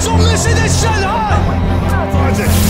众人现在陷害。抓紧。